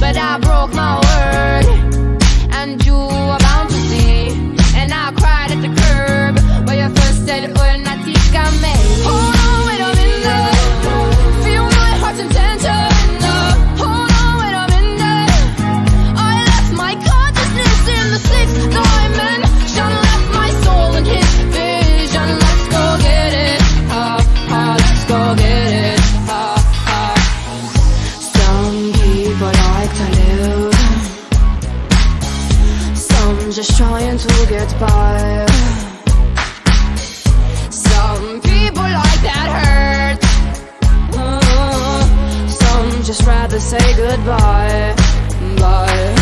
But I broke my word. just trying to get by. Some people like that hurt. Uh, some just rather say goodbye. Bye.